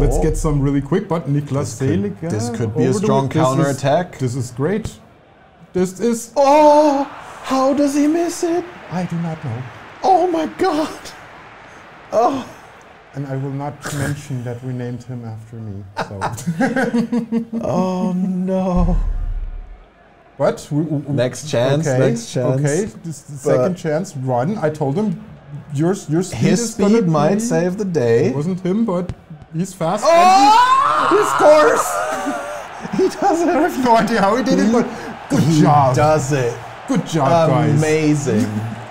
Let's oh. get some really quick, but Niklas This could- this uh, could be a strong counterattack. This is great. This is. Oh, how does he miss it? I do not know. Oh my god. Oh. And I will not mention that we named him after me. So. Oh no. we, we- Next chance, okay, next chance. Okay, this is the second chance. Run. I told him your your speed His speed might save the day. It day. wasn't him, but he's fast. Oh! and he, oh! he scores. He does I it. have no idea how he did it, but good He job. does it. Good job, guys. Amazing.